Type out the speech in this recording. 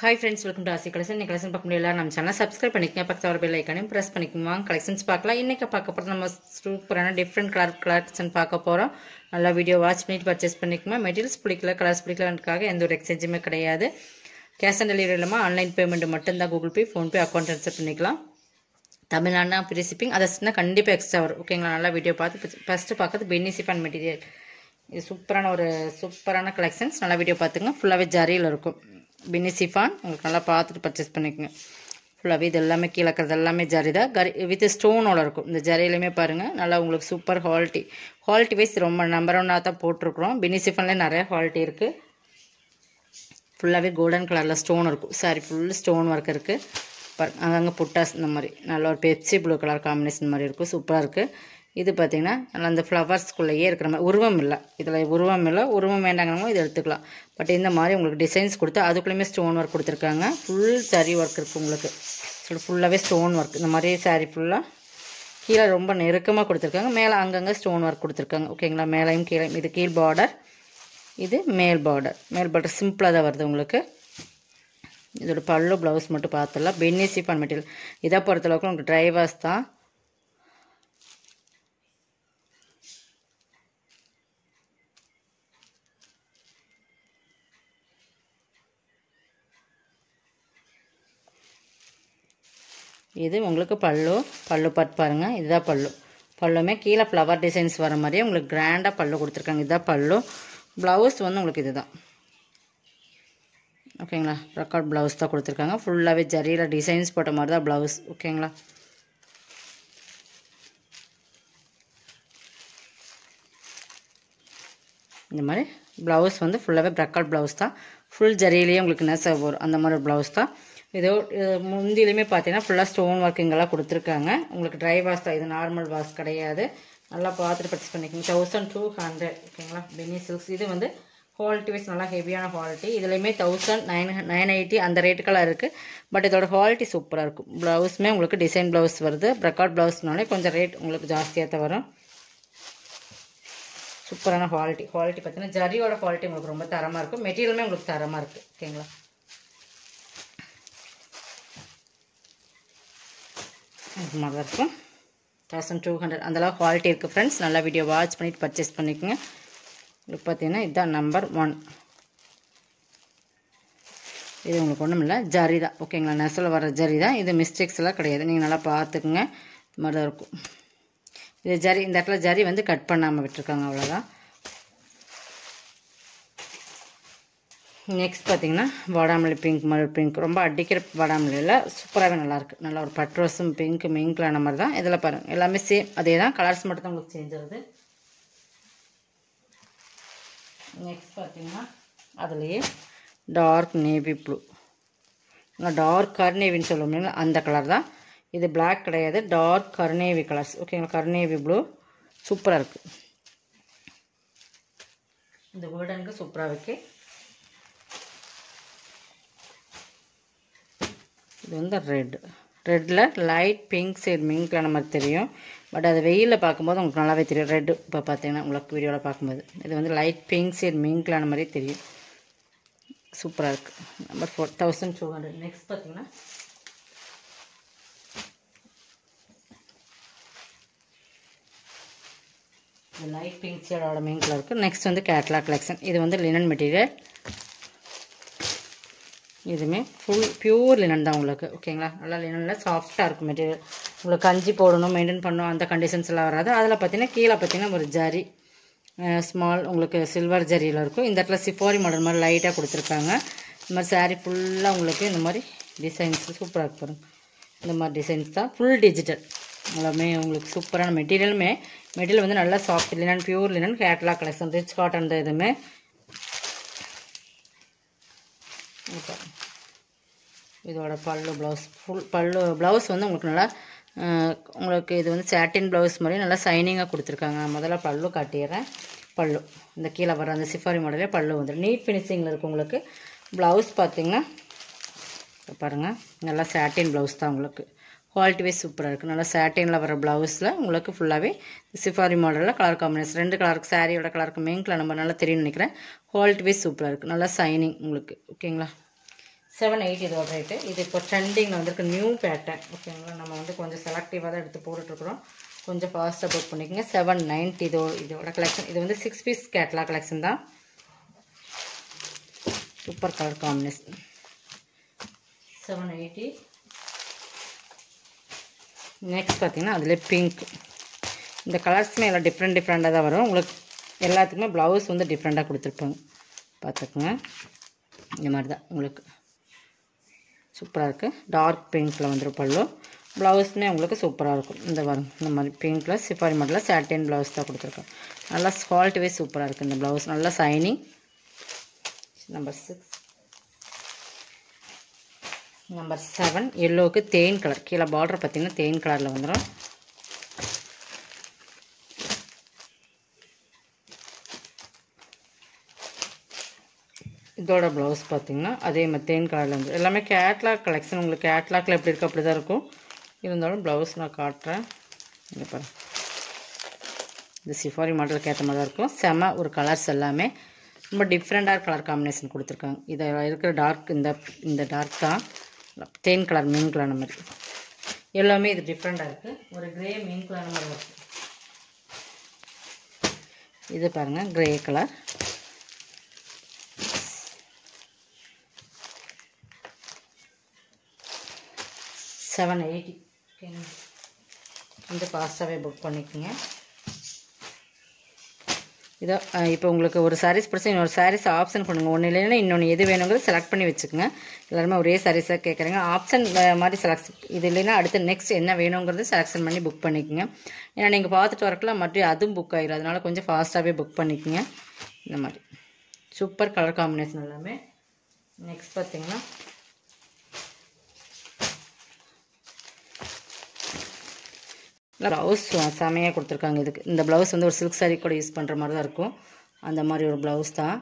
Hi friends welcome to Aasi collection இன்னைக்கு collection பார்க்க முடியல நம்ம சேனல் சப்ஸ்கிரைப் பண்ணிக்கங்க. பக்கத்தில் ஒரு பெல் ஐக்கானையும் ப்ரெஸ் பண்ணிக்கோங்க. வாங்க கலெக்ஷன்ஸ் பார்க்கலாம். இன்னைக்கு பார்க்க போகிறது நம்ம சூப்பரான டிஃப்ரெண்ட் கலர் கலெக்ஷன் பார்க்க போகிறோம் நல்லா வீடியோ வாட்ச் பண்ணிட்டு பர்ச்சேஸ் பண்ணிக்கோங்க. மெட்டீரியல்ஸ் பிடிக்கல கலர்ஸ் பிடிக்கலன்றக்காக எந்த ஒரு எக்ஸ்சேஞ்சுமே கிடையாது. கேஷ் ஆன் டெலிவரி இல்லாமல் ஆன்லைன் பேமெண்ட் மட்டும்தான். Google Pay PhonePe account transfer பண்ணிக்கலாம். தமிழ்நாடுனா ஃப்ரீ ஷிப்பிங் அதை சின்ன கண்டிப்பாக எக்ஸ்ட்ரா வரும். ஓகேங்களா நல்லா வீடியோ பார்த்து ஃபஸ்ட்டு பார்க்கறது அண்ட் மெட்டீரியல் இது சூப்பரான ஒரு சூப்பரான கலெக்ஷன்ஸ் நல்லா வீடியோ பார்த்துங்க ஃபுல்லாகவே ஜாரியில் இருக்கும். பென்னிசிஃபான் உங்களுக்கு நல்லா பார்த்துட்டு பர்ச்சேஸ் பண்ணிக்கோங்க. ஃபுல்லாகவே இது எல்லாமே கீழே இருக்கிறது எல்லாமே ஜரி தான். கரி வித் ஸ்டோனோட இருக்கும். இந்த ஜரியிலையுமே பாருங்கள் நல்லா உங்களுக்கு சூப்பர் குவாலிட்டி குவாலிட்டி வைஸ் ரொம்ப நம்பர் ஒன்னாக தான் போட்டிருக்கிறோம். பென்னிசிஃபான்லேயே நிறைய குவாலிட்டி இருக்குது ஃபுல்லாகவே கோல்டன் கலரில் ஸ்டோன் இருக்கும். சாரி ஃபுல் ஸ்டோன் ஒர்க் இருக்குது அங்கங்கே புட்டாஸ் இந்த மாதிரி. நல்ல ஒரு பெப்சி ப்ளூ கலர் காம்பினேஷன் மாதிரி இருக்கும். சூப்பராக இருக்குது இது பார்த்தீங்கன்னா நல்லா அந்த ஃப்ளவர்ஸ்குள்ளேயே இருக்கிற மாதிரி உருவம் இல்லை. இதில் உருவம் இல்லை உருவம் வேண்டாங்கிறவங்க இதை எடுத்துக்கலாம். பட் இந்த மாதிரி உங்களுக்கு டிசைன்ஸ் கொடுத்து அதுக்குள்ளேயுமே ஸ்டோன் ஒர்க் கொடுத்துருக்காங்க. ஃபுல் சரி ஒர்க் இருக்குது உங்களுக்கு. ஸோ ஃபுல்லாகவே ஸ்டோன் ஒர்க் இந்த மாதிரி சாரீ ஃபுல்லாக கீழே ரொம்ப நெருக்கமாக கொடுத்துருக்காங்க. மேலே அங்கங்கே ஸ்டோன் ஒர்க் கொடுத்துருக்காங்க. ஓகேங்களா மேலேயும் கீழே இது கீழ் பார்டர் இது மேல் பார்டர் மேல் பார்டர் சிம்பிளாக தான் வருது உங்களுக்கு. இதோட பல்லு ப்ளவுஸ் மட்டும் பார்த்துடலாம். பென்னி சிஃபான் மெட்டீரியல் இதை பொறுத்தளவுக்கு உங்களுக்கு ட்ரைவர்ஸ் தான். இது உங்களுக்கு பல்லு பல்லு பார்த்து பாருங்கள் இதுதான் பல்லு. பல்லுமே கீழே ஃப்ளவர் டிசைன்ஸ் வர மாதிரியே உங்களுக்கு கிராண்டாக பல்லு கொடுத்துருக்காங்க. இதுதான் பல்லு. ப்ளவுஸ் வந்து உங்களுக்கு இதுதான். ஓகேங்களா ரெக்கார்ட் ப்ளவுஸ் தான் கொடுத்துருக்காங்க. ஃபுல்லாகவே ஜரியில் டிசைன்ஸ் போட்ட மாதிரி தான் ப்ளவுஸ் ஓகேங்களா இந்த மாதிரி ப்ளவுஸ் வந்து ஃபுல்லாகவே ப்ரக்காட் ப்ளவுஸ் தான். ஃபுல் ஜரியிலேயே உங்களுக்கு நெசவு வரும் அந்த மாதிரி ப்ளவுஸ் தான். இதோ முந்திலையுமே பார்த்தீங்கன்னா ஃபுல்லாக ஸ்டோன் ஒர்க்கிங்கெல்லாம் கொடுத்துருக்காங்க. உங்களுக்கு ட்ரை வாஷ் தான். இது நார்மல் வாஷ் கிடையாது. நல்லா பார்த்துட்டு பர்ச்சேஸ் பண்ணிக்கோங்க. தௌசண்ட் டூ ஹண்ட்ரட் ஓகேங்களா? பெனி சில்க்ஸ் இது வந்து குவாலிட்டி வைஸ் நல்லா ஹெவியான குவாலிட்டி இதுலேயுமே தௌசண்ட் நைன் நைன் எயிட்டி அந்த ரேட்டுக்கெல்லாம் இருக்குது பட் இதோட குவாலிட்டி சூப்பராக இருக்கும். ப்ளவுஸுமே உங்களுக்கு டிசைன் ப்ளவுஸ் வருது. ப்ரக்காட் ப்ளவுஸ்னாலே கொஞ்சம் ரேட் உங்களுக்கு ஜாஸ்தியாக தான் வரும். சூப்பரான குவாலிட்டி குவாலிட்டி பார்த்தீங்கன்னா ஜரியோட குவாலிட்டி உங்களுக்கு ரொம்ப தரமாக இருக்கும். மெட்டீரியலுமே உங்களுக்கு தரமாக இருக்குது ஓகேங்களா இது மாதிரி தான் இருக்கும். தௌசண்ட் டூ ஹண்ட்ரட் அந்தளவு குவாலிட்டி இருக்குது ஃப்ரெண்ட்ஸ் நல்லா வீடியோ வாட்ச் பண்ணிவிட்டு பர்ச்சேஸ் பண்ணிக்கோங்க. உங்களுக்கு பார்த்தீங்கன்னா இதுதான் நம்பர் ஒன் இது உங்களுக்கு ஒன்றும் இல்லை ஜரி தான் ஓகேங்களா நெசல் வர ஜரி தான் இது மிஸ்டேக்ஸ் எல்லாம் கிடையாது. நீங்கள் நல்லா பார்த்துக்குங்க. இது மாதிரி தான் இருக்கும். இது ஜரி இந்த இடத்துல ஜரி வந்து கட் பண்ணாமல் விட்டுருக்காங்க அவ்வளோதான் நெக்ஸ்ட் பார்த்தீங்கன்னா வாடாமல்லி பிங்க் மறு பிங்க் ரொம்ப அடிக்கிற வாடாமல்லியில் சூப்பராகவே நல்லாயிருக்கு நல்லா ஒரு பட்ரோஸும் பிங்க் மிங்க்லான மாதிரி தான் இதில் பாருங்கள் எல்லாமே சேம் அதே தான். கலர்ஸ் மட்டும் தான் உங்களுக்கு சேஞ்ச் ஆகுது. நெக்ஸ்ட் பார்த்தீங்கன்னா அதுலேயே டார்க் நேவி ப்ளூ டார்க் கர்நேவின்னு சொல்லுவோம் அந்த கலர் தான். இது பிளாக் கிடையாது. டார்க் கருணேவி கலர்ஸ் ஓகேங்களா கருணேவி ப்ளூ சூப்பராக இருக்குது இந்த கோல்டனுக்கு சூப்பராக இருக்கு. இது வந்து ரெட் ரெட்டில் லைட் பிங்க் சைடு மிங்க்லான மாதிரி தெரியும். பட் அது வெயிலில் பார்க்கும்போது உங்களுக்கு நல்லாவே தெரியும். ரெட்டு இப்போ பார்த்தீங்கன்னா உங்களுக்கு வீடியோவில் பார்க்கும்போது. இது வந்து லைட் பிங்க் சைடு மிங்க்லான மாதிரி தெரியும். சூப்பராக இருக்குது number four thousand two hundred next பார்த்தீங்கன்னா இது லைட் பிங்க் ஷேடோட மெயின் இருக்குது நெக்ஸ்ட் வந்து கேட்லாக் கலெக்ஷன் இது வந்து லினன் மெட்டீரியல் இதுவுமே ஃபுல் பியூர் லினன் தான் உங்களுக்கு. ஓகேங்களா நல்லா லினனில் சாஃப்டாக இருக்கும் மெட்டீரியல் உங்களுக்கு கஞ்சி போடணும் மெயின்டைன் பண்ணணும் அந்த கண்டிஷன்ஸ்லாம் வராது. அதில் பார்த்தீங்கன்னா கீழே பார்த்தீங்கன்னா ஒரு ஜரி ஸ்மால் உங்களுக்கு சில்வர் ஜரியில் இருக்கும். இந்த இடத்துல சிஃபாரி மாடல் மாதிரி லைட்டாக கொடுத்துருக்காங்க. இந்த மாதிரி சாரீ ஃபுல்லாக உங்களுக்கு இந்த மாதிரி டிசைன்ஸ் சூப்பராக இருக்கும் இந்த மாதிரி டிசைன்ஸ் தான். ஃபுல் டிஜிட்டல் எல்லாமே உங்களுக்கு சூப்பரான மெட்டீரியலுமே. மெட்டீரியல் வந்து நல்லா soft linen pure linen catalogue collection rich cotton தான் இதுவுமே இதோட பல்லு ப்ளவுஸ் ஃபுல் பல்லு ப்ளவுஸ் வந்து உங்களுக்கு நல்லா உங்களுக்கு இது வந்து சாட்டின் ப்ளவுஸ் மாதிரி நல்லா சைனிங்காக கொடுத்துருக்காங்க. நான் முதல்ல பல்லு காட்டிடுறேன். பல்லு. இந்த கீழே வர அந்த சிஃபாரி மாடலே பல்லு வந்துடும் நீட் ஃபினிஷிங்கில் இருக்குது உங்களுக்கு. ப்ளவுஸ் பார்த்திங்கன்னா பாருங்கள் நல்லா சாட்டின் ப்ளவுஸ் தான் உங்களுக்கு. குவாலிட்டிவே சூப்பராக இருக்குது நல்லா சாட்டினில் வர ப்ளவுஸில் உங்களுக்கு ஃபுல்லாகவே சிஃபாரி மாடலில் கலர் காம்பினேஷன் ரெண்டு கலருக்கு சாரியோட கலருக்கு மெயின்கில் நம்ம நல்லா தெரியும் நினைக்கிறேன். குவாலிட்டிவே சூப்பராக இருக்குது நல்லா சைனிங் உங்களுக்கு. ஓகேங்களா செவன் எயிட் இதோட ரேட்டு இது இப்போ ட்ரெண்டிங்கில் வந்திருக்கு நியூ பேட்டர்ன் ஓகேங்களா நம்ம வந்து கொஞ்சம் செலக்டிவாக தான் எடுத்து போட்டுட்ருக்குறோம். கொஞ்சம் ஃபாஸ்ட்டாக புக் பண்ணிக்கோங்க. செவன் நைன்ட்டி இதோ இதோட கலெக்ஷன் இது வந்து சிக்ஸ் பீஸ் கேட்லா கலெக்ஷன் தான். Super colour combination seven eighty next பார்த்தீங்கன்னா அதில் பிங்க் இந்த கலர்ஸுமே எல்லாம் டிஃப்ரெண்ட் டிஃப்ரெண்ட்டாக தான் வரும். உங்களுக்கு எல்லாத்துக்குமே ப்ளவுஸ் வந்து டிஃப்ரெண்ட்டாக கொடுத்துருப்பாங்க. பார்த்துக்குங்க. இந்த மாதிரி தான் உங்களுக்கு. சூப்பராக இருக்குது டார்க் பிங்க்கில் வந்துடும் பல்லு. ப்ளவுஸுமே உங்களுக்கு சூப்பராக இருக்கும். இந்த வரும் இந்த மாதிரி பிங்க்கில் சிஃபாரி மாடலில் சாட்டின் ப்ளவுஸ் தான் கொடுத்துருக்கோம். நல்லா குவாலிட்டிவே சூப்பராக இருக்குது இந்த ப்ளவுஸ் நல்லா shining number six number seven எல்லோவுக்கு தேன் கலர் கீழே பார்டர் பார்த்தீங்கன்னா தேன் கலரில் வந்துடும் இதோட ப்ளவுஸ் பார்த்தீங்கன்னா அதே மாதிரி தேன் கலரில் வந்து எல்லாமே கேட்லாக் கலெக்ஷன் உங்களுக்கு கேட்லாக்ல எப்படி இருக்கு அப்படி தான் இருக்கும். இருந்தாலும் ப்ளவுஸ் நான் காட்டுறேன். இங்கே இது சிஃபாரி மாடலுக்கு ஏற்ற மாதிரி தான் இருக்கும். செம ஒரு கலர்ஸ் எல்லாமே ரொம்ப டிஃப்ரெண்ட்டாக கலர் காம்பினேஷன் கொடுத்துருக்காங்க. இதில் இருக்கிற டார்க் இந்த இந்த டார்க் தான். தேன் கலர் மீன் கலர் மாதிரி எல்லாமே இது டிஃப்ரெண்ட்டாக இருக்குது ஒரு கிரே மீன் கலர் மாதிரி இருக்குது இது பாருங்கள் கிரே கலர் செவன் எயிட்டி இந்த பாஸ்டாவே புக் பண்ணிக்கோங்க. இதோ இப்போ உங்களுக்கு ஒரு சாரீஸ் பிடிச்சா இன்னொரு சாரீஸ் ஆப்ஷன் பண்ணுங்கள் ஒன்று இல்லைன்னா இன்னொன்று எது வேணுங்கிறது செலக்ட் பண்ணி வச்சுக்கோங்க. எல்லாருமே ஒரே சாரீஸாக கேட்குறீங்க ஆப்ஷன் மாதிரி செலக்ட் இது இல்லைன்னா அடுத்து நெக்ஸ்ட் என்ன வேணுங்கிறது செலெக்ஷன் பண்ணி புக் பண்ணிக்கோங்க. ஏன்னா நீங்கள் பார்த்துட்டு வரக்குள்ள மறுபடியும் அதுவும் புக் ஆகிடும் அதனால் கொஞ்சம் ஃபாஸ்ட்டாகவே புக் பண்ணிக்கோங்க. இந்த மாதிரி. சூப்பர் கலர் காம்பினேஷன் எல்லாமே. நெக்ஸ்ட் பார்த்தீங்கன்னா ப்ளவுஸ் செமையாக கொடுத்துருக்காங்க. இதுக்கு இந்த ப்ளவுஸ் வந்து ஒரு சில்க் சாரீ கூட யூஸ் பண்ணுற மாதிரி தான் இருக்கும். அந்த மாதிரி ஒரு ப்ளவுஸ் தான்.